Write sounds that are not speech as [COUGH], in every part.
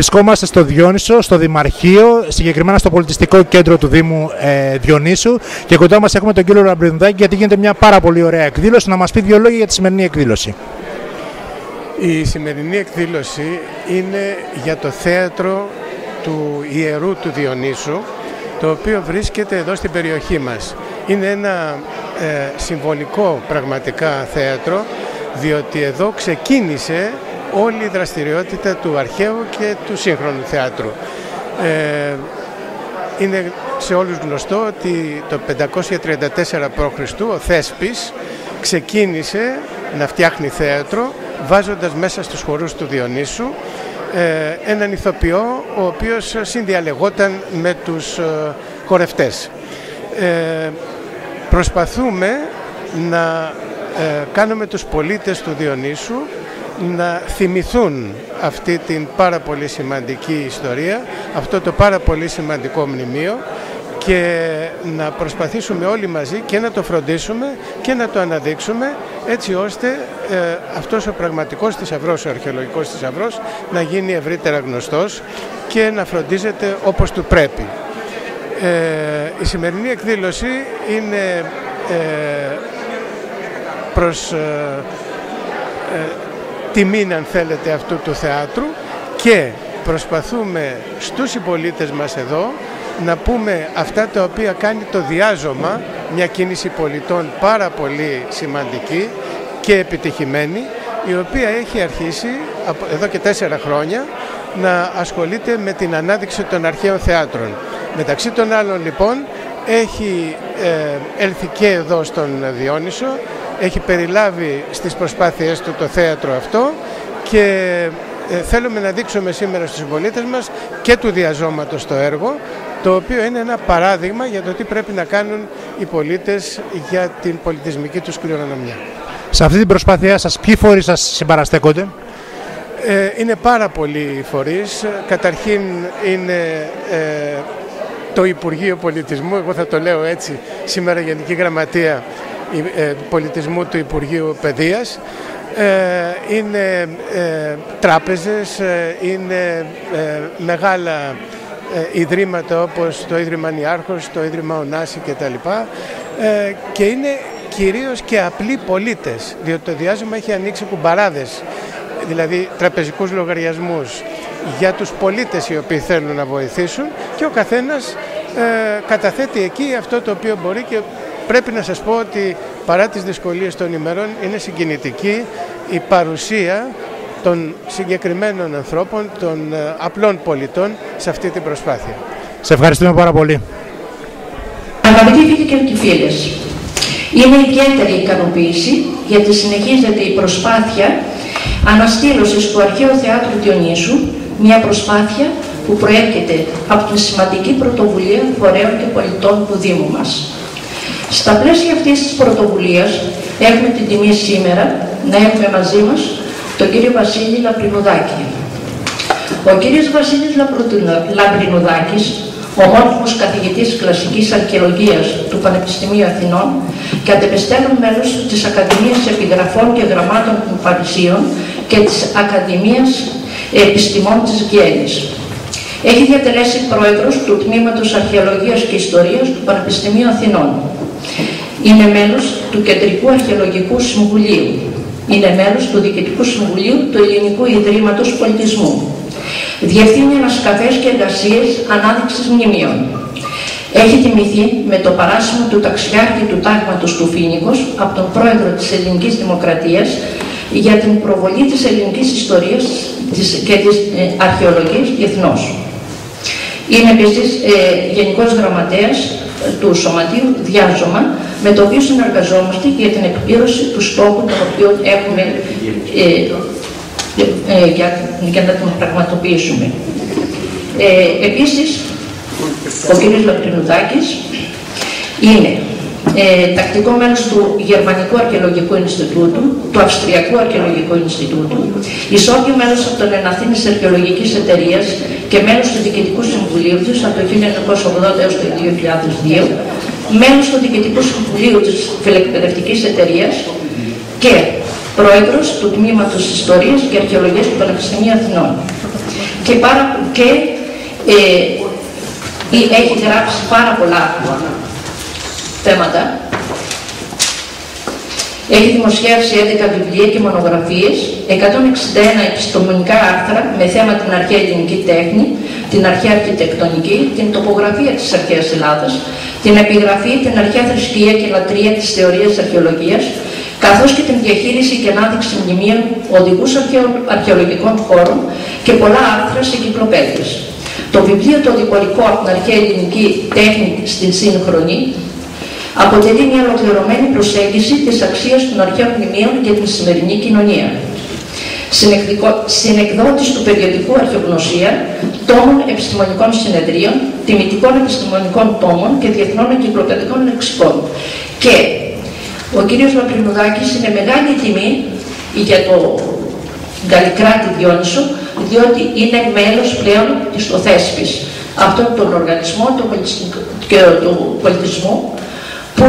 Βρισκόμαστε στο Διόνυσο, στο Δημαρχείο, συγκεκριμένα στο πολιτιστικό κέντρο του Δήμου ε, Διονύσου και κοντά μας έχουμε τον κύριο Λαμπρινδάκη γιατί γίνεται μια πάρα πολύ ωραία εκδήλωση. Να μας πει δύο λόγια για τη σημερινή εκδήλωση. Η σημερινή εκδήλωση είναι για το θέατρο του Ιερού του Διονύσου το οποίο βρίσκεται εδώ στην περιοχή μας. Είναι ένα ε, συμβολικό πραγματικά θέατρο διότι εδώ ξεκίνησε όλη η δραστηριότητα του αρχαίου και του σύγχρονου θεάτρου. Ε, είναι σε όλους γνωστό ότι το 534 π.Χ. ο Θέσπης ξεκίνησε να φτιάχνει θέατρο βάζοντας μέσα στους χορούς του Διονύσου ε, έναν ηθοποιό ο οποίος συνδιαλεγόταν με τους ε, χορευτές. Ε, προσπαθούμε να ε, κάνουμε τους πολίτες του Διονύσου να θυμηθούν αυτή την πάρα πολύ σημαντική ιστορία, αυτό το πάρα πολύ σημαντικό μνημείο και να προσπαθήσουμε όλοι μαζί και να το φροντίσουμε και να το αναδείξουμε έτσι ώστε ε, αυτός ο πραγματικός θησαυρός, ο αρχαιολογικός θησαυρός να γίνει ευρύτερα γνωστός και να φροντίζεται όπως του πρέπει. Ε, η σημερινή εκδήλωση είναι ε, προς ε, ε, τιμή, αν θέλετε, αυτού του θεάτρου και προσπαθούμε στους συμπολίτες μας εδώ να πούμε αυτά τα οποία κάνει το διάζωμα, μια κίνηση πολιτών πάρα πολύ σημαντική και επιτυχημένη, η οποία έχει αρχίσει εδώ και τέσσερα χρόνια να ασχολείται με την ανάδειξη των αρχαίων θεάτρων. Μεταξύ των άλλων λοιπόν έχει ε, έλθει και εδώ στον Διόνυσο, έχει περιλάβει στις προσπάθειές του το θέατρο αυτό και ε, θέλουμε να δείξουμε σήμερα στους πολίτες μας και του διαζώματος το έργο το οποίο είναι ένα παράδειγμα για το τι πρέπει να κάνουν οι πολίτες για την πολιτισμική τους κληρονομιά. Σε αυτή την προσπάθειά σας, ποιοι φορείς σας συμπαραστέκονται; Ε, είναι πάρα πολλοί φορείς. Καταρχήν είναι ε, το Υπουργείο Πολιτισμού, εγώ θα το λέω έτσι, σήμερα Γενική Γραμματεία ε, Πολιτισμού του Υπουργείου Παιδείας. Ε, είναι ε, τράπεζες, είναι μεγάλα ιδρύματα όπως το Ίδρυμα Νιάρχος, το Ίδρυμα Ωνάση κτλ. Και είναι κυρίως και απλοί πολίτες, διότι το διάζημα έχει ανοίξει κουμπαράδες, δηλαδή τραπεζικούς λογαριασμούς για τους πολίτες οι οποίοι θέλουν να βοηθήσουν και ο καθένας καταθέτει εκεί αυτό το οποίο μπορεί και Πρέπει να σας πω ότι παρά τις δυσκολίες των ημερών είναι συγκινητική η παρουσία των συγκεκριμένων ανθρώπων, των ε, απλών πολιτών σε αυτή την προσπάθεια. Σε ευχαριστούμε πάρα πολύ. Αγαπητοί φίλοι και φίλες, είναι ιδιαίτερη ικανοποίηση γιατί συνεχίζεται η προσπάθεια αναστήλωσης του Αρχαίου Θεάτρου Διονύσου, μια προσπάθεια που προέρχεται από την σημαντική πρωτοβουλία φορέων και πολιτών του Δήμου μας. Στα πλαίσια αυτής της πρωτοβουλίας έχουμε την τιμή σήμερα να έχουμε μαζί μας τον κύριο Βασίλη Λαπρινουδάκη. Ο κύριος Βασίλης Λαπρινουδάκης, ομόρφος καθηγητής κλασικής αρχαιολογίας του Πανεπιστημίου Αθηνών και αντεπιστέλων μέλος της Ακαδημίας Επιγραφών και Γραμμάτων των Παρισίων και της Ακαδημίας Επιστημών της Βιέννης. Έχει διατελέσει πρόεδρος του Τμήματος Αρχαιολογίας και Ιστορίας του Πανεπιστημίου Αθηνών. Είναι μέλος του Κεντρικού Αρχαιολογικού Συμβουλίου. Είναι μέλος του Διοικητικού Συμβουλίου του Ελληνικού Ιδρύματος Πολιτισμού. Διευθύνει ανασκαφές και εργασίες ανάδειξης μνημείων. Έχει τιμηθεί με το παράσημο του ταξιάρχη του τάγματος του Φίνικος από τον πρόεδρο της Ελληνικής Δημοκρατίας για την προβολή της ελληνικής ιστορίας και της ε, αρχαιολογίας διεθνώς. Είναι επίσης ε, Γενικός Γραμματέας του Σωματείου Διάζωμα, με το οποίο συνεργαζόμαστε για την εκπλήρωση του στόχου τον οποίο έχουμε ε, ε, για, για, να τον πραγματοποιήσουμε. Ε, επίσης, ο κ. Λαπρινουδάκης είναι ε, τακτικό μέλος του Γερμανικού Αρχαιολογικού Ινστιτούτου, του Αυστριακού Αρχαιολογικού Ινστιτούτου, ισόβιο μέλος από τον Εναθήνης Αρχαιολογικής Εταιρείας και μέλος του Διοικητικού Συμβουλίου της από το 1980 έως το 2002, μέλος του Διοικητικού Συμβουλίου της Φιλεκπαιδευτικής Εταιρείας και πρόεδρος του Τμήματος Ιστορίας και Αρχαιολογίας του Πανεπιστημίου Αθηνών. και, πάρα, και ε, έχει γράψει πάρα πολλά θέματα. Έχει δημοσιεύσει 11 βιβλία και μονογραφίες, 161 επιστημονικά άρθρα με θέμα την αρχαία ελληνική τέχνη, την αρχαία αρχιτεκτονική, την τοπογραφία της αρχαίας Ελλάδας, την επιγραφή, την αρχαία θρησκεία και λατρεία της θεωρίας αρχαιολογίας, καθώς και την διαχείριση και ανάδειξη μνημείων οδηγούς αρχαιολογικών χώρων και πολλά άρθρα σε κυκλοπαίδειες. Το βιβλίο το διπορικό από την αρχαία ελληνική τέχνη στην σύγχρονη αποτελεί μια ολοκληρωμένη προσέγγιση της αξίας των αρχαίων μνημείων για την σημερινή κοινωνία. Συνεκδότης του περιοδικού Αρχαιογνωσία, τόμων επιστημονικών συνεδρίων, τιμητικών επιστημονικών τόμων και διεθνών εγκυκλοπαιδικών λεξικών. Και ο κύριος Λαπρινουδάκης είναι μεγάλη τιμή για το Γκαλικράτη Διόνυσο, διότι είναι μέλος πλέον της ΟΘΕΣΠης, αυτόν τον οργανισμό του πολιτισμού, που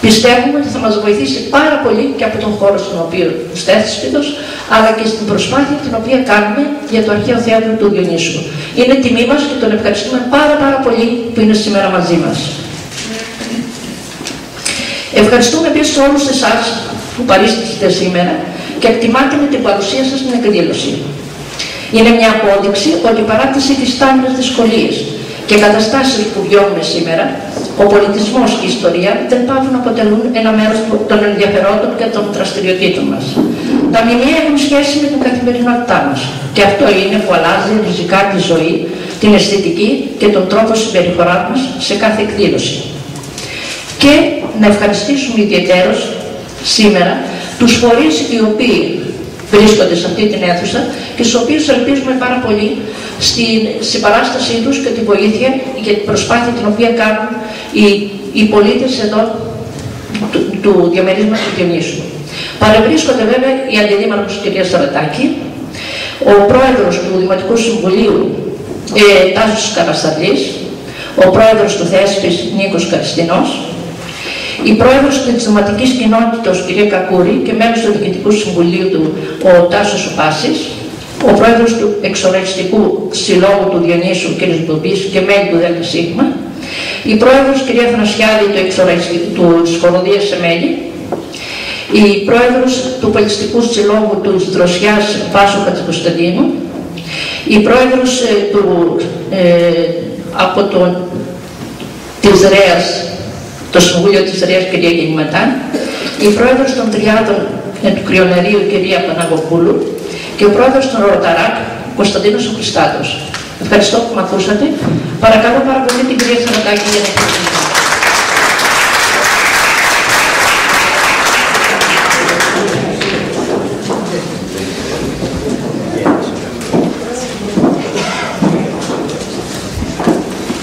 πιστεύουμε ότι θα μας βοηθήσει πάρα πολύ και από τον χώρο στον οποίο στέθησπιτος, αλλά και στην προσπάθεια την οποία κάνουμε για το αρχαίο θέατρο του Διονύσου. Είναι τιμή μας και τον ευχαριστούμε πάρα πάρα πολύ που είναι σήμερα μαζί μας. Ευχαριστούμε επίσης όλους εσάς που παρίστησετε σήμερα και εκτιμάτε με την παρουσία σας στην εκδήλωση. Είναι μια απόδειξη ότι παρά τις υφιστάμενες δυσκολίες και καταστάσεις που βιώνουμε σήμερα, ο πολιτισμός και η ιστορία δεν πάβουν να αποτελούν ένα μέρος των ενδιαφερόντων και των δραστηριοτήτων μας. Τα μνημεία έχουν σχέση με την καθημερινότητά μας και αυτό είναι που αλλάζει ριζικά τη ζωή, την αισθητική και τον τρόπο συμπεριφοράς μας σε κάθε εκδήλωση. Και να ευχαριστήσουμε ιδιαίτερως σήμερα τους φορείς οι οποίοι βρίσκονται σε αυτή την αίθουσα και στους οποίους ελπίζουμε πάρα πολύ στην συμπαράστασή τους και τη βοήθεια και την προσπάθεια την οποία κάνουν οι, οι πολίτες εδώ του, του διαμερίσματος του Διονύσου. Παρευρίσκονται βέβαια η αντιδήμαρχος κυρία Σαρατάκη, ο πρόεδρος του Δημοτικού Συμβουλίου ε, Τάσος Καρασταλής, ο πρόεδρος του Θέσπης Νίκος Καριστινός, η πρόεδρος της Δημοτικής Κοινότητας, κυρία Κακούρη, και μέλος του Διοικητικού Συμβουλίου του, ο Τάσος Πάσης, ο πρόεδρος του Εξοραϊστικού Συλλόγου του Διονύσου, κ. Μπομπής, και μέλη του ΔΣ, η πρόεδρος, κυρία Θανασιάδη, του, του Σχολοδίας Σεμέλη, η πρόεδρος του Πολιτιστικού Συλλόγου του Δροσιάς Βάσο Χατζικοσταντίνου, η πρόεδρος ε, του, ε, από τον, της ΡΕΑΣ το Συμβούλιο της Ρέας κυρία Γεννηματά, η πρόεδρος των Τριάδων ε, του Κρυονερίου κυρία Παναγοπούλου και ο πρόεδρος των Ροταράκ Κωνσταντίνος Χριστάτος. Ευχαριστώ που με ακούσατε. Παρακαλώ πάρα πολύ την κυρία Σαρατάκη για να ευχαριστήσω.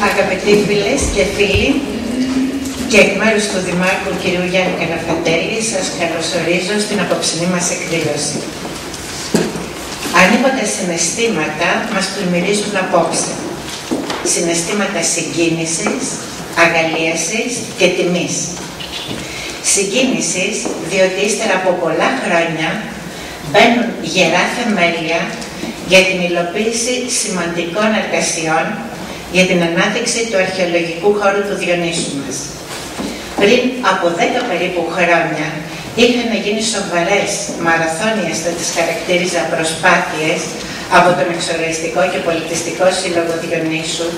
Αγαπητοί φίλες και φίλοι, και εκ μέρους του Δημάρχου κ. Γιάννη Καναφατέλη σας καλωσορίζω στην απόψινή μας εκδήλωση. Ανίποτε συναισθήματα μας πλημμυρίζουν απόψε. Συναισθήματα συγκίνησης, αγαλίασης και τιμής. Συγκίνησης διότι ύστερα από πολλά χρόνια μπαίνουν γερά θεμέλια για την υλοποίηση σημαντικών εργασιών για την ανάδειξη του αρχαιολογικού χώρου του Διονύσου μας πριν από 10 περίπου χρόνια είχαν γίνει σοβαρές μαραθώνιες, θα τις χαρακτήριζα προσπάθειες από τον Εξοραϊστικό και Πολιτιστικό Σύλλογο Διονύσου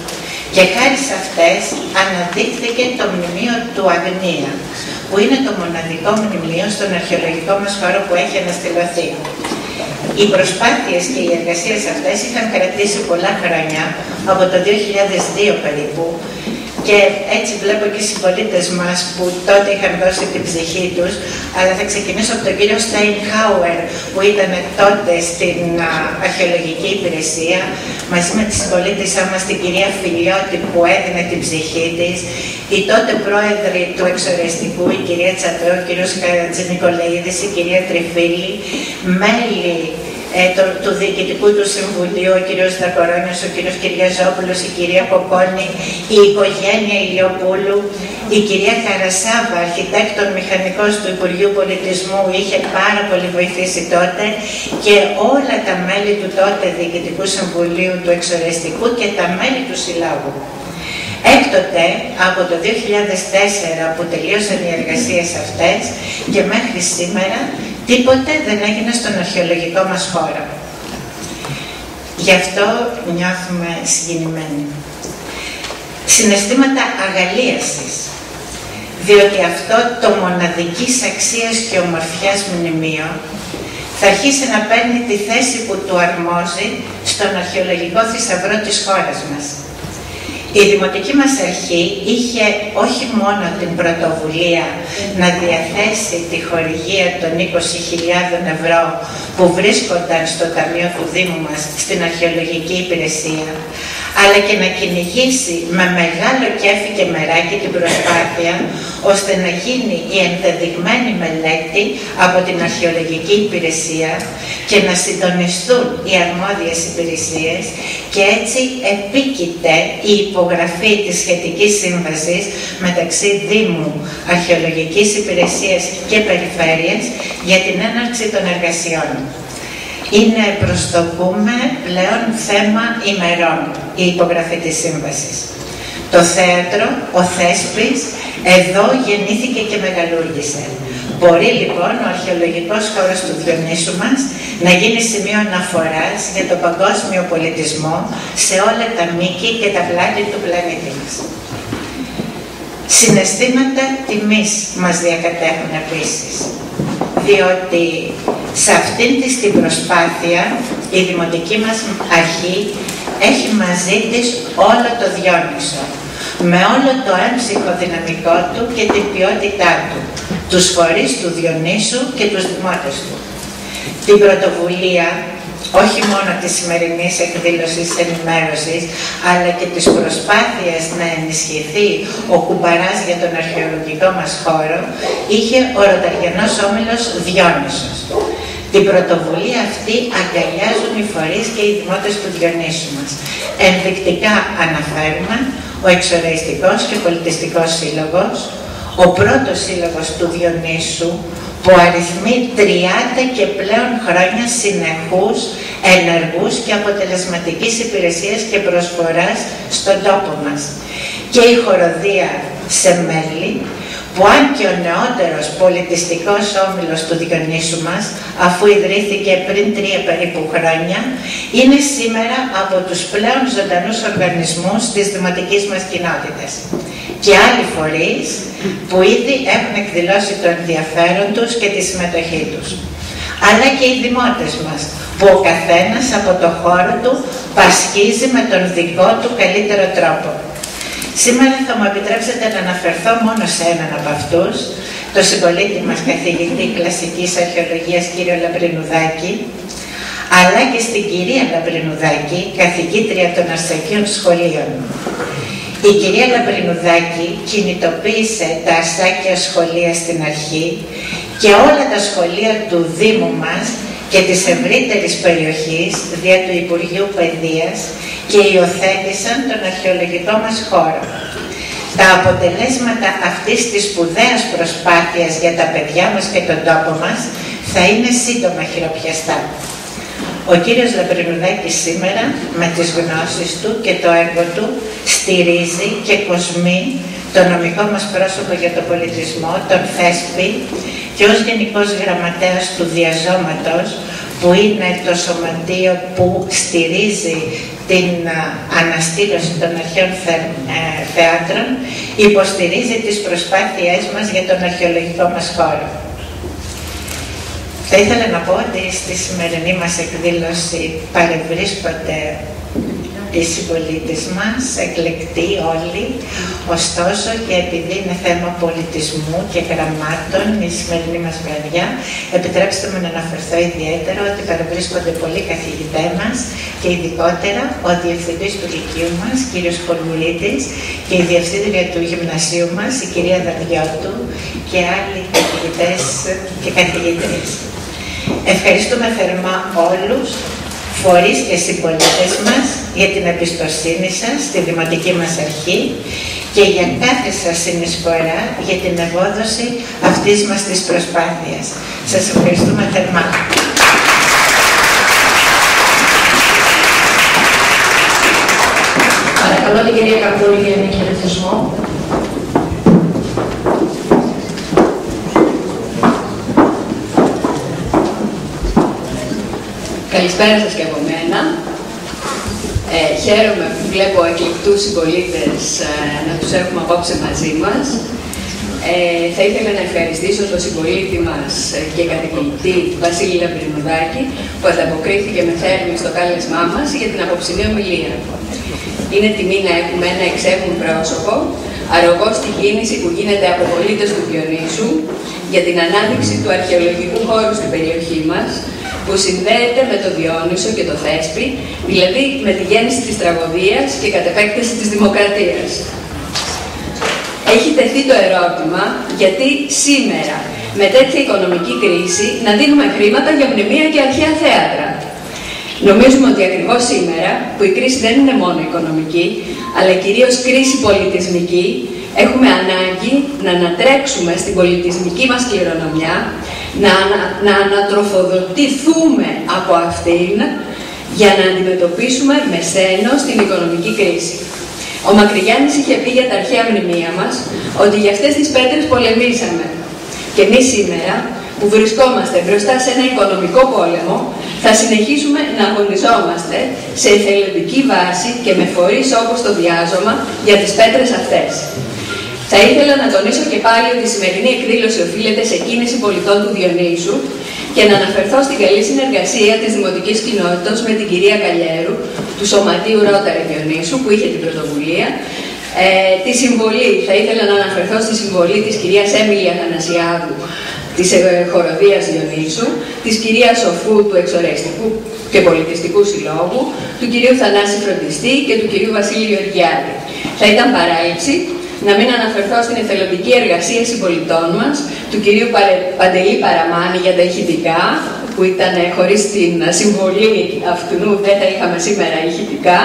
και χάρη σε αυτές αναδείχθηκε το μνημείο του Αγνία, που είναι το μοναδικό μνημείο στον αρχαιολογικό μας χώρο που έχει αναστηλωθεί. Οι προσπάθειες και οι εργασίες αυτές είχαν κρατήσει πολλά χρόνια, από το 2002 περίπου, και έτσι βλέπω και οι συμπολίτες μας που τότε είχαν δώσει την ψυχή τους. Αλλά θα ξεκινήσω από τον κύριο Στέινχάουερ που ήταν τότε στην αρχαιολογική υπηρεσία μαζί με τι συμπολίτε μας την κυρία Φιλιώτη που έδινε την ψυχή της, η τότε πρόεδρη του εξορεστικού, η κυρία Τσατρό, ο κύριος Χατζηνικολαίδης, η κυρία Τριφίλη, μέλη ε, το, του Διοικητικού του Συμβουλίου, ο κ. Δακορώνιος, ο κ. Κυριαζόπουλος, η κυρία Κοκόνη, η οικογένεια Ηλιοπούλου, η κυρία Καρασάβα, αρχιτέκτον μηχανικός του Υπουργείου Πολιτισμού, είχε πάρα πολύ βοηθήσει τότε και όλα τα μέλη του τότε Διοικητικού Συμβουλίου του Εξορεστικού και τα μέλη του Συλλόγου. Έκτοτε, από το 2004 που τελείωσαν οι εργασίες αυτές και μέχρι σήμερα, τίποτε δεν έγινε στον αρχαιολογικό μας χώρο. Γι' αυτό νιώθουμε συγκινημένοι. Συναισθήματα αγαλίασης, διότι αυτό το μοναδικής αξίας και ομορφιάς μνημείο θα αρχίσει να παίρνει τη θέση που του αρμόζει στον αρχαιολογικό θησαυρό της χώρας μας. Η Δημοτική μας Αρχή είχε όχι μόνο την πρωτοβουλία να διαθέσει τη χορηγία των 20.000 ευρώ που βρίσκονταν στο Ταμείο του Δήμου μας στην Αρχαιολογική Υπηρεσία, αλλά και να κυνηγήσει με μεγάλο κέφι και μεράκι την προσπάθεια ώστε να γίνει η ενδεδειγμένη μελέτη από την αρχαιολογική υπηρεσία και να συντονιστούν οι αρμόδιες υπηρεσίες και έτσι επίκειται η υπογραφή της σχετικής σύμβασης μεταξύ Δήμου, Αρχαιολογικής Υπηρεσίας και Περιφέρειας για την έναρξη των εργασιών είναι προς το πούμε πλέον θέμα ημερών η υπογραφή της σύμβασης. Το θέατρο, ο Θέσπης, εδώ γεννήθηκε και μεγαλούργησε. Μπορεί λοιπόν ο αρχαιολογικός χώρος του Διονύσου μας να γίνει σημείο αναφοράς για το παγκόσμιο πολιτισμό σε όλα τα μήκη και τα πλάτη του πλανήτη μας. Συναισθήματα τιμής μας διακατέχουν επίσης διότι σε αυτήν της την προσπάθεια η Δημοτική μας Αρχή έχει μαζί της όλο το Διόνυσο, με όλο το έμψυχο δυναμικό του και την ποιότητά του, τους φορείς του Διονύσου και τους δημότες του. Την πρωτοβουλία όχι μόνο της σημερινής εκδήλωσης ενημέρωσης, αλλά και της προσπάθειας να ενισχυθεί ο κουμπαράς για τον αρχαιολογικό μας χώρο, είχε ο Ροταριανός Όμιλος Διόνυσος. Την πρωτοβουλία αυτή αγκαλιάζουν οι φορείς και οι δημότες του Διονύσου μας. Ενδεικτικά αναφέρουμε ο Εξοραϊστικός και Πολιτιστικός Σύλλογος, ο πρώτος σύλλογος του Διονύσου, που αριθμεί 30 και πλέον χρόνια συνεχούς, ενεργούς και αποτελεσματικής υπηρεσίας και προσφοράς στον τόπο μας. Και η χοροδία σε μέλη, που αν και ο νεότερος πολιτιστικός όμιλος του Διονύσου μας, αφού ιδρύθηκε πριν τρία περίπου χρόνια, είναι σήμερα από τους πλέον ζωντανούς οργανισμούς της δημοτικής μας κοινότητας και άλλοι φορείς που ήδη έχουν εκδηλώσει το ενδιαφέρον τους και τη συμμετοχή τους. Αλλά και οι δημότες μας, που ο καθένας από το χώρο του πασχίζει με τον δικό του καλύτερο τρόπο. Σήμερα θα μου επιτρέψετε να αναφερθώ μόνο σε έναν από αυτούς, το συμπολίτη μας καθηγητή κλασικής αρχαιολογίας κύριο Λαμπρινουδάκη, αλλά και στην κυρία Λαμπρινουδάκη, καθηγήτρια των Αρσακίων Σχολείων. Η κυρία Λαμπρινουδάκη κινητοποίησε τα αστάκια σχολεία στην αρχή και όλα τα σχολεία του Δήμου μας και της ευρύτερης περιοχής δια του Υπουργείου Παιδείας και υιοθέτησαν τον αρχαιολογικό μας χώρο. Τα αποτελέσματα αυτής της σπουδαίας προσπάθειας για τα παιδιά μας και τον τόπο μας θα είναι σύντομα χειροπιαστά. Ο κύριος Λαμπρινουδάκης σήμερα με τις γνώσεις του και το έργο του στηρίζει και κοσμεί το νομικό μας πρόσωπο για τον πολιτισμό, τον Θέσπη και ως Γενικός Γραμματέας του Διαζώματος που είναι το σωματείο που στηρίζει την αναστήλωση των αρχαίων ε, θεάτρων, υποστηρίζει τις προσπάθειές μας για τον αρχαιολογικό μας χώρο. Θα ήθελα να πω ότι στη σημερινή μας εκδήλωση παρευρίσκονται οι συμπολίτες μας, εκλεκτοί όλοι, ωστόσο και επειδή είναι θέμα πολιτισμού και γραμμάτων η σημερινή μας βραδιά, επιτρέψτε μου να αναφερθώ ιδιαίτερα ότι παρευρίσκονται πολλοί καθηγητές μας και ειδικότερα ο διευθυντής του Λυκείου μας, κύριος Πολμουλίτης και η διευθύντρια του γυμνασίου μας, η κυρία Δαδιώτου και άλλοι καθηγητές και καθηγητές. Ευχαριστούμε θερμά όλους, φορείς και συμπολίτες μας για την εμπιστοσύνη σας στη Δημοτική μας Αρχή και για κάθε σας συνεισφορά για την ευόδοση αυτής μας της προσπάθειας. Σας ευχαριστούμε θερμά. Παρακαλώ την κυρία Καρπούλη για ένα χαιρετισμό. Καλησπέρα σας και από μένα. Ε, χαίρομαι που βλέπω εκλειπτούς συμπολίτες ε, να τους έχουμε απόψε μαζί μας. Ε, θα ήθελα να ευχαριστήσω τον συμπολίτη μας και καθηγητή Βασίλη Λαμπρινουδάκη που ανταποκρίθηκε με θέρμη στο κάλεσμά μας για την απόψινή ομιλία. Είναι τιμή να έχουμε ένα εξέχον πρόσωπο, αρρωγός στη κίνηση που γίνεται από πολίτες του Διονύσου για την ανάδειξη του αρχαιολογικού χώρου στην περιοχή μας, που συνδέεται με το Διόνυσο και το Θέσπι, δηλαδή με τη γέννηση της τραγωδίας και κατ' επέκταση της δημοκρατίας. Έχει τεθεί το ερώτημα γιατί σήμερα, με τέτοια οικονομική κρίση, να δίνουμε χρήματα για μνημεία και αρχαία θέατρα. Νομίζουμε ότι ακριβώς σήμερα, που η κρίση δεν είναι μόνο οικονομική, αλλά κυρίως κρίση πολιτισμική, έχουμε ανάγκη να ανατρέξουμε στην πολιτισμική μας κληρονομιά, να, να ανατροφοδοτηθούμε από αυτήν για να αντιμετωπίσουμε με σένος την οικονομική κρίση. Ο Μακρυγιάννης είχε πει για τα αρχαία μνημεία μας ότι για αυτές τις πέτρες πολεμήσαμε. Και εμείς σήμερα που βρισκόμαστε μπροστά σε ένα οικονομικό πόλεμο, θα συνεχίσουμε να αγωνιζόμαστε σε εθελοντική βάση και με φορείς όπως το διάζωμα για τις πέτρες αυτές. Θα ήθελα να τονίσω και πάλι ότι η σημερινή εκδήλωση οφείλεται σε κίνηση πολιτών του Διονύσου και να αναφερθώ στην καλή συνεργασία της Δημοτικής Κοινότητας με την κυρία Καλιέρου του Σωματείου Ρόταρη Διονύσου που είχε την πρωτοβουλία ε, τη συμβολή, θα ήθελα να αναφερθώ στη συμβολή της κυρίας Έμιλη Αθανασιάδου της ε, Χοροδίας Διονύσου, της κυρίας Σοφού του Εξορεστικού και Πολιτιστικού Συλλόγου, του κυρίου Θανάση Φροντιστή και του κυρίου Βασίλη Γεωργιάδη. Θα ήταν παράληψη να μην αναφερθώ στην εθελοντική εργασία συμπολιτών μας, του κυρίου Παντελή Παραμάνη για τα ηχητικά, που ήταν χωρίς την συμβολή αυτού δεν θα είχαμε σήμερα ηχητικά,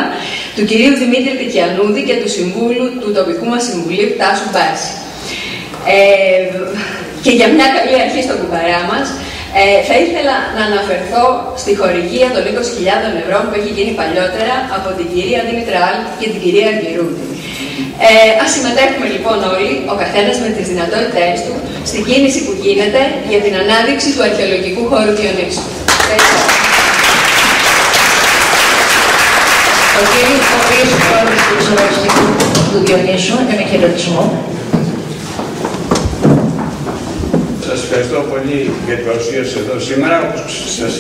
του κυρίου Δημήτρη Πικιανούδη και του συμβούλου του τοπικού μας συμβουλίου Τάσου Μπάση. Ε, και για μια καλή αρχή στο κουμπαρά μας, ε, θα ήθελα να αναφερθώ στη χορηγία των 20.000 ευρώ που έχει γίνει παλιότερα από την κυρία Δήμητρα και την κυρία Αγγερούδη. Ε, ας συμμετέχουμε λοιπόν όλοι, ο καθένας με τις δυνατότητές του, στην κίνηση που γίνεται για την ανάδειξη του αρχαιολογικού χώρου Διονύσου. Ο κύριος Παπής, πρόεδρος του Εξορραστικού του Διονύσου, ένα χαιρετισμό. Σας ευχαριστώ πολύ για την παρουσία σας εδώ σήμερα. Όπως σας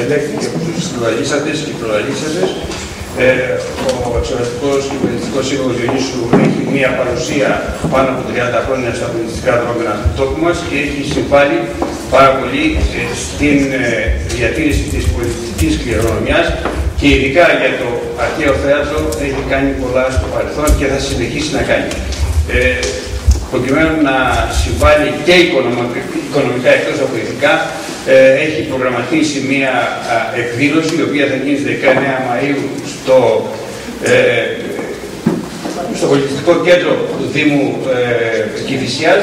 ελέγχθηκε από τους προλαλήσαντες και προλαλήσαντες, ε, ο Εξορραστικός και Πολιτιστικός Σύλλογος Διονύσου έχει μια παρουσία πάνω από 30 χρόνια στα πολιτιστικά δρόμενα του τόπου μας και έχει συμβάλει πάρα πολύ ε, στην ε, διατήρηση της πολιτιστικής κληρονομιάς και ειδικά για το αρχαίο θέατρο έχει κάνει πολλά στο παρελθόν και θα συνεχίσει να κάνει. Ε, προκειμένου να συμβάλλει και οικονομικά εκτός από ηθικά, ε, έχει προγραμματίσει μία εκδήλωση η οποία θα γίνει στις 19 Μαΐου στο, ε, στο πολιτιστικό κέντρο του Δήμου ε, Κηφισιάς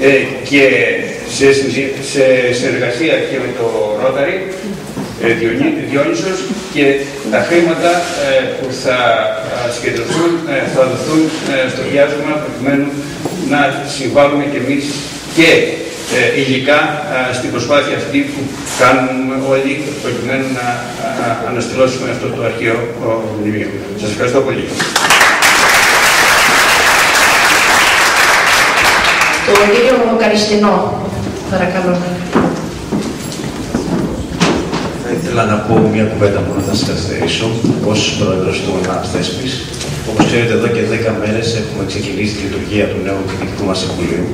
ε, και σε, σε συνεργασία και με το Ρόταρι ε, Διόνυσος και τα χρήματα ε, που θα συγκεντρωθούν θα δοθούν στο διάστημα προκειμένου να συμβάλλουμε και εμείς και ε, υλικά ε, στην προσπάθεια αυτή που κάνουμε όλοι προκειμένου να αναστηλώσουμε αυτό το αρχαίο μνημείο. Σας ευχαριστώ πολύ. Το κύριο Καριστινό, παρακαλώ. Θα ήθελα να πω μια κουβέντα που να σας καθυστερήσω ως πρόεδρος του ΕΝΑΠ Θέσπης. Όπως ξέρετε, εδώ και 10 μέρες έχουμε ξεκινήσει τη λειτουργία του νέου Διοικητικού μας Συμβουλίου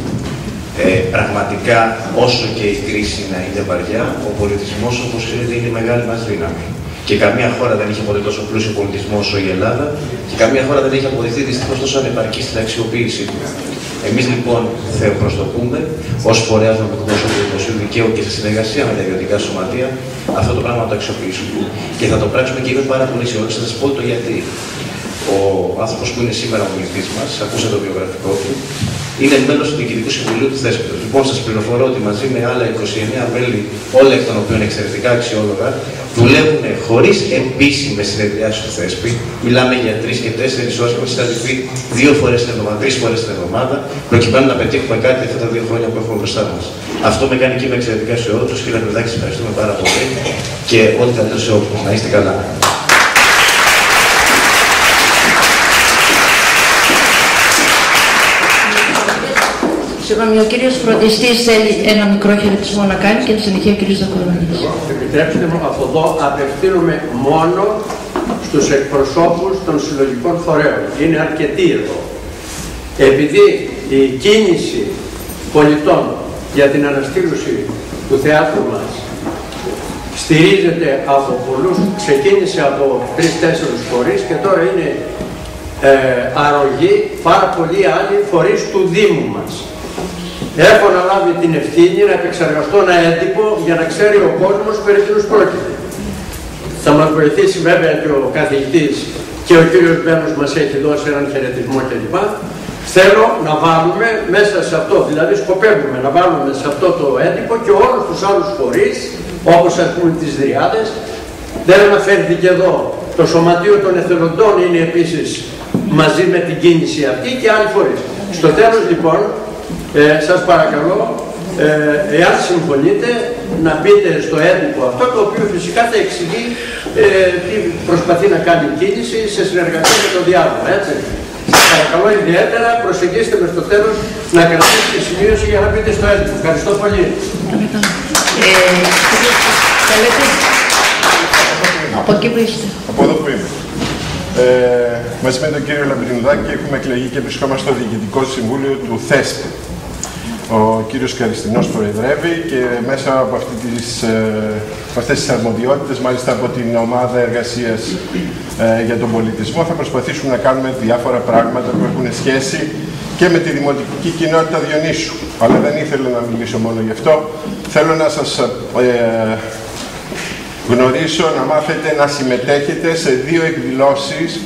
ε, πραγματικά, όσο και η κρίση να είναι βαριά, ο πολιτισμός, όπως ξέρετε, είναι η μεγάλη μας δύναμη. Και καμία χώρα δεν είχε ποτέ τόσο πλούσιο πολιτισμό όσο η Ελλάδα και καμία χώρα δεν έχει αποδειχθεί δυστυχώς τόσο ανεπαρκή στην αξιοποίησή του. Εμείς λοιπόν προσδοκούμε ως φορέας νομικού του δημοσίου δικαίου και σε συνεργασία με τα ιδιωτικά σωματεία αυτό το πράγμα να το αξιοποιήσουμε. Και θα το πράξουμε και είμαι πάρα πολύ αισιόδοξο. Θα σας πω το γιατί. Ο άνθρωπος που είναι σήμερα ο μιλητή μας, ακούσατε το βιογραφικό του, είναι μέλος του Διοικητικού Συμβουλίου του Θέσπιτο. Λοιπόν, σας πληροφορώ ότι μαζί με άλλα 29 μέλη, όλα εκ των οποίων εξαιρετικά αξιόλογα, δουλεύουν χωρίς επίσημες συνεδριάσεις του Θέσπη. Μιλάμε για τρεις και τέσσερις ώρες που συναντηθεί δύο φορές την εβδομάδα, τρεις φορές την εβδομάδα, προκειμένου να πετύχουμε κάτι αυτά τα δύο χρόνια που έχουμε μπροστά μας. Αυτό με κάνει και είμαι εξαιρετικά αισιόδοξο. Κύριε Κρυδάκη, ευχαριστούμε πάρα πολύ και ό,τι καλύτερο σε όλου. Να είστε καλά. Συγγνώμη, ο κύριος Φροντιστής θέλει ένα μικρό χαιρετισμό να κάνει και συνεχεία ο κύριος Δακορβανής. Επιτρέψτε μου από εδώ απευθύνομαι μόνο στους εκπροσώπους των συλλογικών φορέων. Είναι αρκετοί εδώ. Επειδή η κίνηση πολιτών για την αναστήλωση του θεάτρου μας στηρίζεται από πολλούς, ξεκίνησε από τρεις-τέσσερις φορείς και τώρα είναι ε, αρρωγή πάρα πολλοί άλλοι φορείς του Δήμου μας. Έχω αναλάβει την ευθύνη να επεξεργαστώ ένα έντυπο για να ξέρει ο κόσμος περί τίνος πρόκειται. Θα μας βοηθήσει βέβαια και ο καθηγητής και ο κύριος Μπένος μας έχει δώσει έναν χαιρετισμό κλπ. Θέλω να βάλουμε μέσα σε αυτό, δηλαδή σκοπεύουμε να βάλουμε σε αυτό το έντυπο και όλους τους άλλους φορείς, όπως ας πούμε τις Δριάδες, δεν αναφέρθηκε εδώ. Το Σωματείο των Εθελοντών είναι επίσης μαζί με την κίνηση αυτή και άλλοι φορείς. Στο τέλος λοιπόν ε, σας παρακαλώ, ε, εάν συμφωνείτε, να πείτε στο έντυπο αυτό, το οποίο φυσικά θα εξηγεί ε, τι προσπαθεί να κάνει η κίνηση σε συνεργασία με τον διάλογο, έτσι. Σας παρακαλώ ιδιαίτερα, προσεγγίστε με στο τέλος να κρατήσετε τη σημείωση για να πείτε στο έντυπο. Ευχαριστώ πολύ. Από εκεί που είστε. Από εδώ που είμαι. Ε, μαζί με τον κύριο Λαμπρινουδάκη έχουμε εκλεγεί και βρισκόμαστε στο Διοικητικό Συμβούλιο του ΘΕΣΠΗ. Ο κύριος Καριστινός προεδρεύει και μέσα από, αυτή τις, ε, αυτές τις αρμοδιότητες, μάλιστα από την ομάδα εργασίας ε, για τον πολιτισμό, θα προσπαθήσουμε να κάνουμε διάφορα πράγματα που έχουν σχέση και με τη δημοτική κοινότητα Διονύσου. Αλλά δεν ήθελα να μιλήσω μόνο γι' αυτό. Θέλω να σας ε, γνωρίσω, να μάθετε να συμμετέχετε σε δύο εκδηλώσεις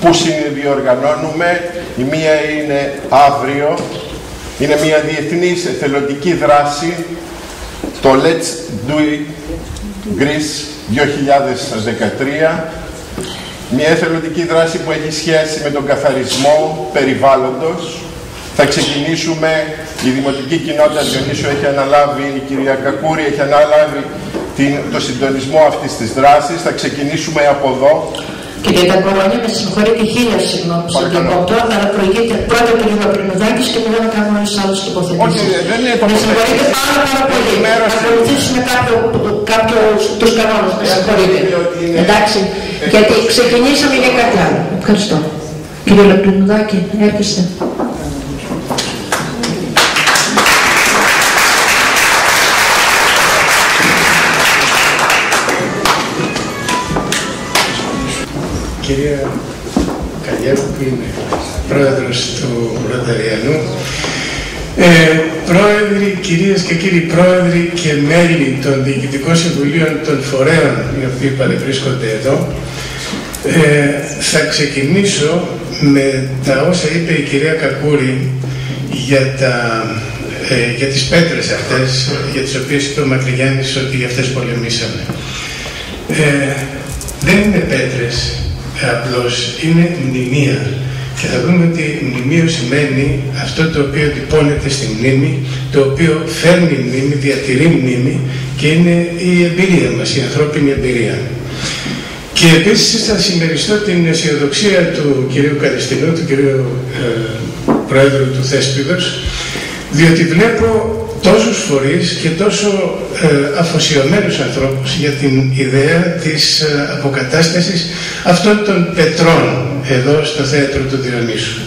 που συνδιοργανώνουμε. Η μία είναι αύριο είναι μια διεθνής εθελοντική δράση, το Let's Do It Greece 2013, μια εθελοντική δράση που έχει σχέση με τον καθαρισμό περιβάλλοντος. Θα ξεκινήσουμε, η Δημοτική Κοινότητα Διονύσου έχει αναλάβει, η κυρία Κακούρη έχει αναλάβει την, το συντονισμό αυτής της δράσης. Θα ξεκινήσουμε από εδώ Κύριε Κακορόνια, με συγχωρείτε χίλια συγγνώμη στον διακόπτω, αλλά προηγείται πρώτα ο κ. Παπρινουδάκης και μετά να κάνουμε όλες τις άλλες τοποθετήσεις. Όχι, δεν είναι Με συγχωρείτε πάρα πάρα πολύ. Θα ακολουθήσουμε κάποιο, κάποιο, τους κανόνες, με συγχωρείτε. Εντάξει, γιατί ξεκινήσαμε για κάτι άλλο. Ευχαριστώ. Κύριε Λαπρινουδάκη, έρχεστε. Κυρία Καλιέβου που είναι πρόεδρος του Ροταριανού, ε, πρόεδροι, κυρίες και κύριοι πρόεδροι και μέλη των Διοικητικών Συμβουλίων των Φορέων, οι οποίοι παρευρίσκονται εδώ, ε, θα ξεκινήσω με τα όσα είπε η κυρία Κακούρη για, τα, ε, για τις πέτρες αυτές, για τις οποίες είπε ο Μακρυγιάννης ότι για αυτές πολεμήσαμε. Ε, δεν είναι πέτρες, απλώς είναι μνημεία. Και θα δούμε ότι μνημείο σημαίνει αυτό το οποίο τυπώνεται στη μνήμη, το οποίο φέρνει μνήμη, διατηρεί μνήμη και είναι η εμπειρία μας, η ανθρώπινη εμπειρία. Και επίσης θα συμμεριστώ την αισιοδοξία του κυρίου Καριστινού, του κυρίου ε, Πρόεδρου του Θέσπιδος, διότι βλέπω τόσους φορείς και τόσο ε, αφοσιωμένους ανθρώπους για την ιδέα της ε, αποκατάστασης αυτών των πετρών εδώ στο θέατρο του Διονύσου.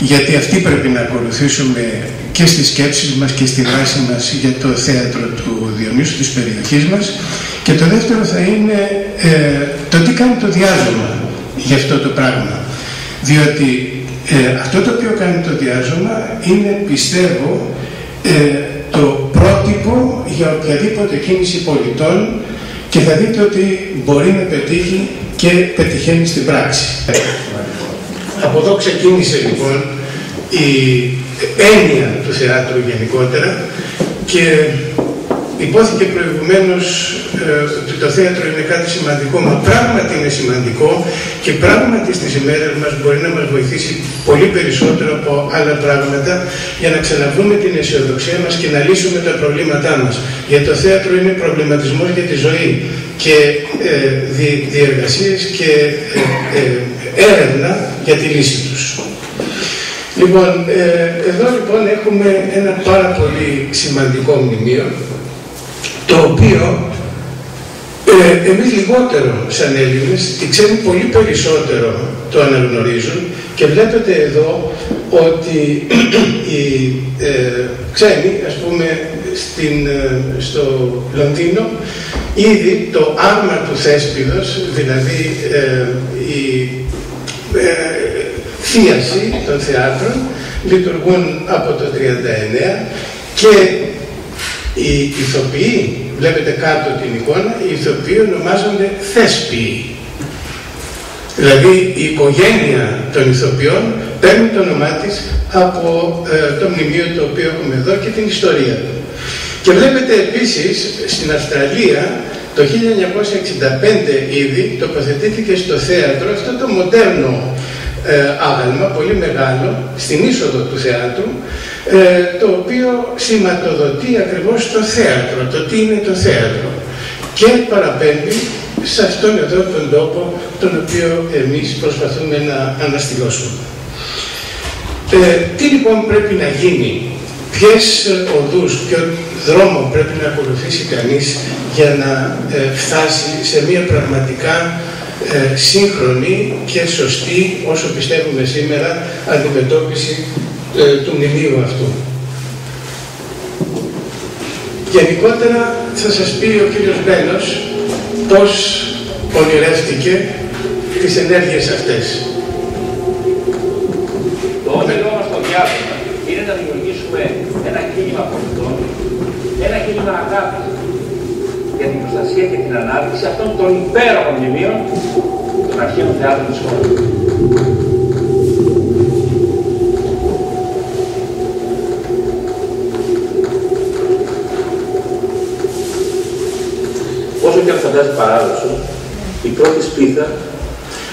Γιατί αυτή πρέπει να ακολουθήσουμε και στις σκέψεις μας και στη δράση μας για το θέατρο του Διονύσου, της περιοχής μας Και το δεύτερο θα είναι ε, το τι κάνει το διάζωμα για αυτό το πράγμα. Διότι ε, αυτό το οποίο κάνει το διάζωμα είναι, πιστεύω, ε, το πρότυπο για οποιαδήποτε κίνηση πολιτών και θα δείτε ότι μπορεί να πετύχει και πετυχαίνει στην πράξη. Από εδώ ξεκίνησε λοιπόν η έννοια του θεάτρου γενικότερα και υπόθηκε προηγουμένως ε, ότι το θέατρο είναι κάτι σημαντικό, μα πράγματι είναι σημαντικό και πράγματι στις ημέρες μας μπορεί να μας βοηθήσει πολύ περισσότερο από άλλα πράγματα για να ξαναβρούμε την αισιοδοξία μας και να λύσουμε τα προβλήματά μας. Γιατί το θέατρο είναι προβληματισμός για τη ζωή και ε, διεργασίες και ε, ε, έρευνα για τη λύση τους. Λοιπόν, εδώ λοιπόν έχουμε ένα πάρα πολύ σημαντικό μνημείο το οποίο ε, εμείς λιγότερο σαν Έλληνες, οι ξένοι πολύ περισσότερο το αναγνωρίζουν. Και βλέπετε εδώ ότι [CLEARS THROAT] οι ε, ξένοι, ας πούμε, στην, ε, στο Λονδίνο, ήδη το άρμα του θέσπιδος, δηλαδή ε, η ε, θίαση των θεάτρων, λειτουργούν από το 1939 και οι ηθοποιοί, βλέπετε κάτω την εικόνα, οι ηθοποιοί ονομάζονται θέσποιοι. Δηλαδή η οικογένεια των ηθοποιών παίρνει το όνομά της από ε, το μνημείο το οποίο έχουμε εδώ και την ιστορία του. Και βλέπετε επίσης στην Αυστραλία το 1965 ήδη τοποθετήθηκε στο θέατρο αυτό το μοντέρνο ε, άγαλμα, πολύ μεγάλο, στην είσοδο του θεάτρου, ε, το οποίο σηματοδοτεί ακριβώς το θέατρο, το τι είναι το θέατρο και παραπέμπει σε αυτόν εδώ τον τόπο τον οποίο εμείς προσπαθούμε να αναστηλώσουμε. Ε, τι λοιπόν πρέπει να γίνει, ποιες οδούς, ποιο δρόμο πρέπει να ακολουθήσει κανείς για να ε, φτάσει σε μια πραγματικά ε, σύγχρονη και σωστή, όσο πιστεύουμε σήμερα, αντιμετώπιση ε, του μνημείου αυτού. Γενικότερα θα σας πει ο κύριος Μπένος πώς ονειρεύτηκε τις ενέργειες αυτές. Το όνειρό μας το διάστημα είναι να δημιουργήσουμε ένα κίνημα πολιτών, ένα κίνημα αγάπης για την προστασία και την ανάπτυξη αυτών των υπέροχων μνημείων των αρχαίων θεάτρων της χώρας. Όσο και αν φαντάζει παράδοσο, η πρώτη σπίθα.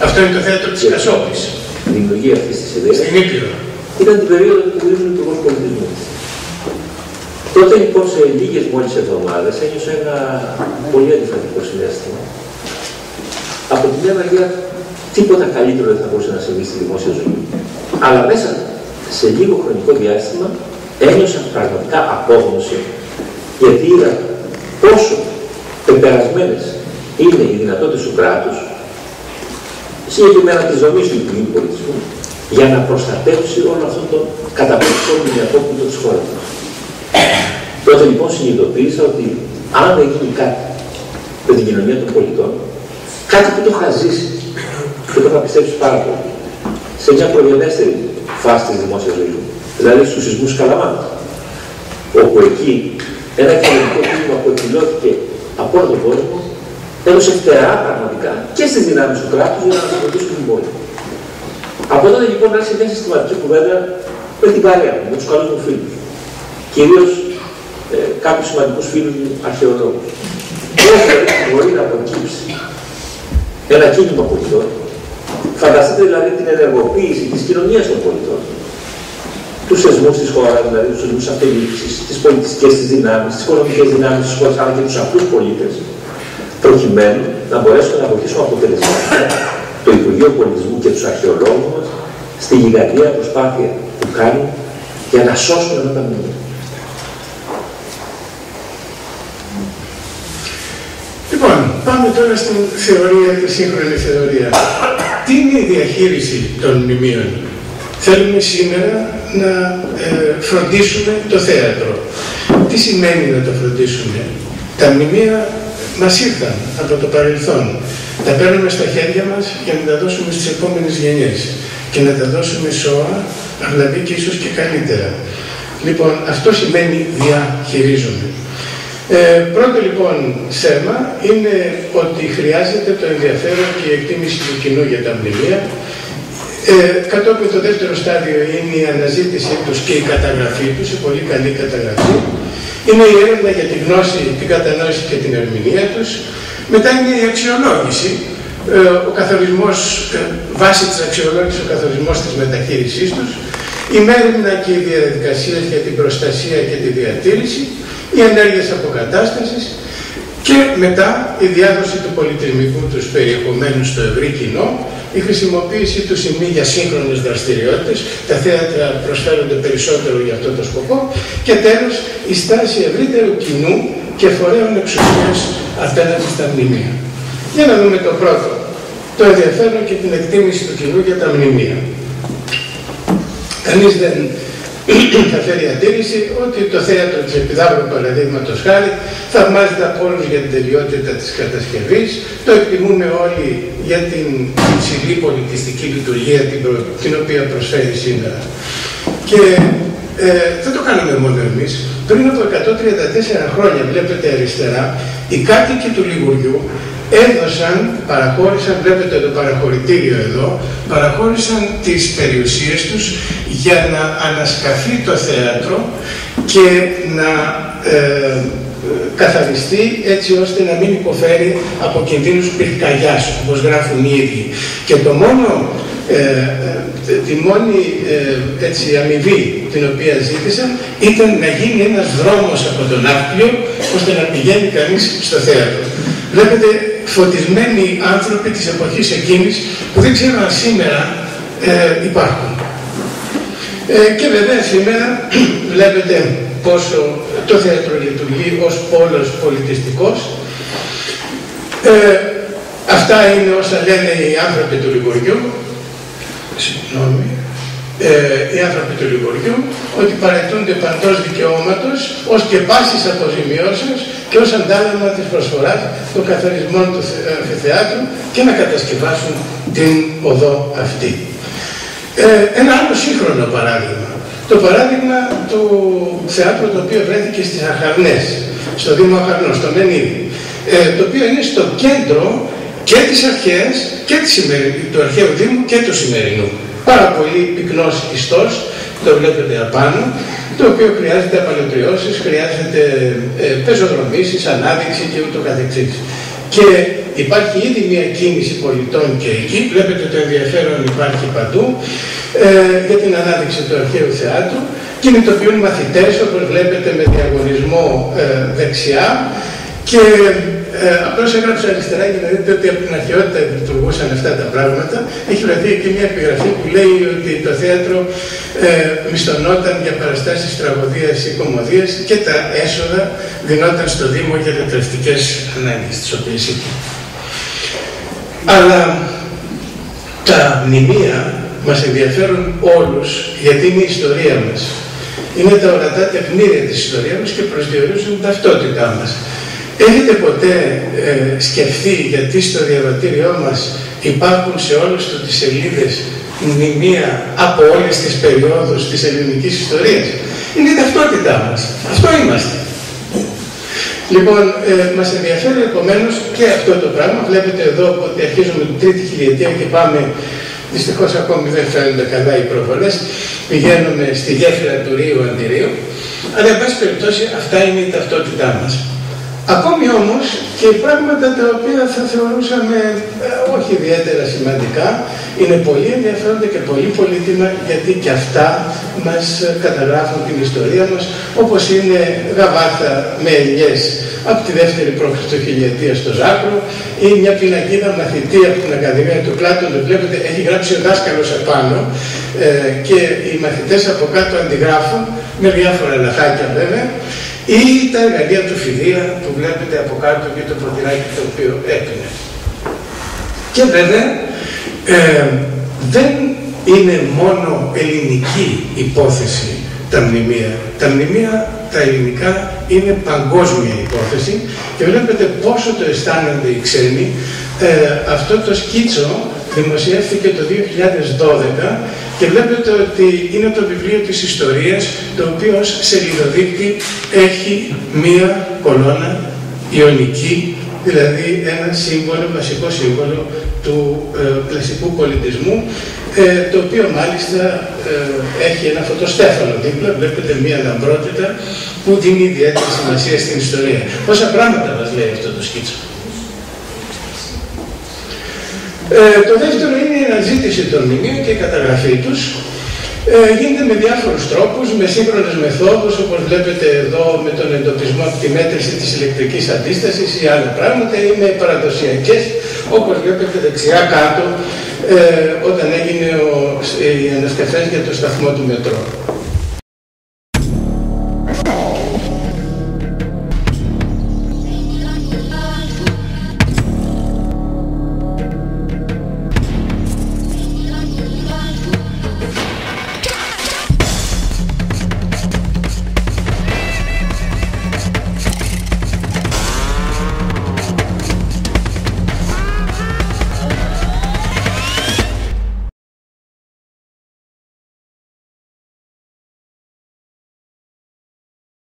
Αυτό είναι το θέατρο της Κασόπης. Η δημιουργία αυτής της ιδέας. Στην Ήπειρο. Ήταν την περίοδο του ήμουν υπουργό πολιτισμού. Τότε λοιπόν σε λίγες μόλις εβδομάδες ένιωσα ένα πολύ αντιφατικό συνέστημα. Από την μια μεριά, τίποτα καλύτερο δεν θα μπορούσε να συμβεί στη δημόσια ζωή. Αλλά μέσα σε λίγο χρονικό διάστημα ένιωσα πραγματικά απόγνωση γιατί είδα πόσο πεπερασμένες είναι οι δυνατότητες του κράτους, συγκεκριμένα της δομής του Υπουργείου Πολιτισμού, για να προστατεύσει όλο αυτό το καταπληκτικό μηνιακόπουλο της χώρας μας. Τότε λοιπόν συνειδητοποίησα ότι αν δεν γίνει κάτι με την κοινωνία των πολιτών, κάτι που το είχα ζήσει και το είχα πιστέψει πάρα πολύ, σε μια προγενέστερη φάση της δημόσιας ζωής μου, δηλαδή στους σεισμούς Καλαμάνα, όπου εκεί ένα κοινωνικό κίνημα που εκδηλώθηκε από όλο τον κόσμο, έδωσε φτερά πραγματικά και στις δυνάμεις του κράτους για να ανασυγκροτήσουν την πόλη. Από τότε λοιπόν άρχισε μια συστηματική κουβέντα με την παρέα μου, με τους καλούς μου φίλους. Κυρίως ε, κάποιους σημαντικούς φίλους μου αρχαιολόγους. Πώς δηλαδή μπορεί να προκύψει ένα κίνημα πολιτών, φανταστείτε δηλαδή την ενεργοποίηση της κοινωνίας των πολιτών, τους θεσμούς της χώρας, δηλαδή τους θεσμούς αυτοδιοίκησης, τις πολιτιστικές της δυνάμεις, τις οικονομικές δυνάμεις της χώρας, αλλά και τους απλούς πολίτες, προκειμένου να μπορέσουμε να βοηθήσουμε αποτελεσματικά το Υπουργείο Πολιτισμού και τους αρχαιολόγους μας στη γιγαντία προσπάθεια που κάνουν για να σώσουν αυτά τα μνημεία. Λοιπόν, πάμε τώρα στην θεωρία, τη σύγχρονη θεωρία. Τι είναι η διαχείριση των μνημείων; Θέλουμε σήμερα να ε, φροντίσουμε το θέατρο. Τι σημαίνει να το φροντίσουμε; Τα μνημεία μας ήρθαν από το παρελθόν. Τα παίρνουμε στα χέρια μας για να τα δώσουμε στις επόμενες γενιές και να τα δώσουμε σώα, αυλαβή και ίσως και καλύτερα. Λοιπόν, αυτό σημαίνει διαχειρίζομαι. Ε, πρώτο λοιπόν θέμα είναι ότι χρειάζεται το ενδιαφέρον και η εκτίμηση του κοινού για τα μνημεία. Ε, κατόπιν το δεύτερο στάδιο είναι η αναζήτησή τους και η καταγραφή τους, η πολύ καλή καταγραφή. Είναι η έρευνα για τη γνώση, την κατανόηση και την ερμηνεία τους. Μετά είναι η αξιολόγηση, ε, ο καθορισμός, ε, βάσει της αξιολόγησης, ο καθορισμός της μεταχείρισής τους. Η μέρημνα και οι διαδικασίες για την προστασία και τη διατήρηση οι ενέργειες αποκατάστασης και μετά η διάδοση του πολιτισμικού τους περιεχομένους στο ευρύ κοινό, η χρησιμοποίηση του σημεί για σύγχρονες δραστηριότητες, τα θέατρα προσφέρονται περισσότερο για αυτό το σκοπό και τέλος η στάση ευρύτερου κοινού και φορέων εξουσίας απέναντι στα μνημεία. Για να δούμε το πρώτο, το ενδιαφέρον και την εκτίμηση του κοινού για τα μνημεία. Κανείς δεν [COUGHS] θα φέρει αντίρρηση ότι το θέατρο της Επιδαύρου παραδείγματος χάρη θαυμάζεται από όλους για την τελειότητα της κατασκευής, το εκτιμούμε όλοι για την υψηλή πολιτιστική λειτουργία την, την οποία προσφέρει σήμερα. Και ε, δεν το κάναμε μόνο εμείς. Πριν από 134 χρόνια, βλέπετε αριστερά, οι κάτοικοι του Λιγουριού έδωσαν, παραχώρησαν, βλέπετε το παραχωρητήριο εδώ, παραχώρησαν τις περιουσίες τους για να ανασκαφεί το θέατρο και να ε, καθαριστεί έτσι ώστε να μην υποφέρει από κινδύνους πυρκαγιάς, όπως γράφουν οι ίδιοι. Και το μόνο, ε, ε τη μόνη ε, έτσι, αμοιβή την οποία ζήτησαν ήταν να γίνει ένας δρόμος από τον Άκτιο ώστε να πηγαίνει κανείς στο θέατρο. Βλέπετε φωτισμένοι άνθρωποι της εποχής εκείνης που δεν ξέρω αν σήμερα ε, υπάρχουν. Ε, και βέβαια σήμερα [CLEARS THROAT] βλέπετε πόσο το θέατρο λειτουργεί ως πόλος πολιτιστικός. Ε, αυτά είναι όσα λένε οι άνθρωποι του Λιγουριού. Συγγνώμη ε, οι άνθρωποι του Λιγουριού ότι παρετούνται παντός δικαιώματος ως και πάσης αποζημιώσεως και ως αντάλλαγμα της προσφοράς των καθαρισμών του θεάτρου και να κατασκευάσουν την οδό αυτή. Ε, ένα άλλο σύγχρονο παράδειγμα. Το παράδειγμα του θεάτρου το οποίο βρέθηκε στις Αχαρνές, στο Δήμο Αχαρνών, στο Μενίδη, ε, το οποίο είναι στο κέντρο και της αρχαίας και της του αρχαίου Δήμου και του σημερινού πάρα πολύ πυκνός ιστός, το βλέπετε απάνω, το οποίο χρειάζεται απαλωτριώσεις, χρειάζεται ε, πεζοδρομήσεις, ανάδειξη και ούτω καθεξής. Και υπάρχει ήδη μια κίνηση πολιτών και εκεί, βλέπετε το ενδιαφέρον υπάρχει παντού, ε, για την ανάδειξη του αρχαίου θεάτρου, κινητοποιούν μαθητές, όπως βλέπετε με διαγωνισμό ε, δεξιά, και ε, Απλώ έγραψα αριστερά για να δείτε ότι από την αρχαιότητα λειτουργούσαν αυτά τα πράγματα. Έχει βρεθεί εκεί μια επιγραφή που λέει ότι το θέατρο ε, μισθωνόταν για παραστάσεις τραγωδίας ή κομμωδίας και τα έσοδα δινόταν στο Δήμο για τετρευτικές ανάγκες, τις οποίες είχε. Αλλά τα μνημεία μας ενδιαφέρουν όλους γιατί είναι η ιστορία μας. Είναι τα ορατά τεχνίδια της ιστορίας μας και προσδιορίζουν ταυτότητά μας. Έχετε ποτέ ε, σκεφτεί γιατί στο διαβατήριό μας υπάρχουν σε όλες τις σελίδες μνημεία από όλες τις περιόδους της ελληνικής ιστορίας; Είναι η ταυτότητά μας. Αυτό είμαστε. Λοιπόν, ε, μας ενδιαφέρει επομένως και αυτό το πράγμα. Βλέπετε εδώ ότι αρχίζουμε την τρίτη χιλιετία και πάμε, δυστυχώς ακόμη δεν φαίνονται καλά οι προβολές, πηγαίνουμε στη γέφυρα του Ρίου Αντιρίου, αλλά εν πάση περιπτώσει αυτά είναι η ταυτότητά μας. Ακόμη όμως και πράγματα τα οποία θα θεωρούσαμε ε, όχι ιδιαίτερα σημαντικά είναι πολύ ενδιαφέροντα και πολύ πολύτιμα γιατί και αυτά μας καταγράφουν την ιστορία μας όπως είναι γαβάθα με ελιές από τη δεύτερη χιλιετία στο Ζάκρο ή μια πινακίδα μαθητή από την Ακαδημία του Πλάτων, το βλέπετε, έχει γράψει ο δάσκαλος επάνω ε, και οι μαθητές από κάτω αντιγράφουν με διάφορα λαχάκια βέβαια ή τα εργαλεία του Φιδία που βλέπετε από κάτω και το ποτηράκι το οποίο έπινε. Και βέβαια ε, δεν είναι μόνο ελληνική υπόθεση τα μνημεία. Τα μνημεία τα ελληνικά είναι παγκόσμια υπόθεση και βλέπετε πόσο το αισθάνονται οι ξένοι. Ε, αυτό το σκίτσο δημοσιεύθηκε το 2012 και βλέπετε ότι είναι το βιβλίο της ιστορίας το οποίο ως σελιδοδείκτη έχει μία κολόνα ιονική δηλαδή ένα σύμβολο, βασικό σύμβολο του ε, κλασικού πολιτισμού, ε, το οποίο μάλιστα ε, έχει ένα φωτοστέφανο δίπλα, βλέπετε μία λαμπρότητα που δίνει ιδιαίτερη σημασία στην ιστορία. Πόσα πράγματα μας λέει αυτό το σκίτσο; Ε, το δεύτερο είναι η αναζήτηση των μνημείων και η καταγραφή τους. Ε, γίνεται με διάφορους τρόπους, με σύγχρονες μεθόδους, όπως βλέπετε εδώ με τον εντοπισμό από τη μέτρηση της ηλεκτρικής αντίστασης ή άλλα πράγματα, ή με παραδοσιακές, όπως βλέπετε δεξιά κάτω, ε, όταν έγινε ο, οι ανασκαφές για το σταθμό του μετρό.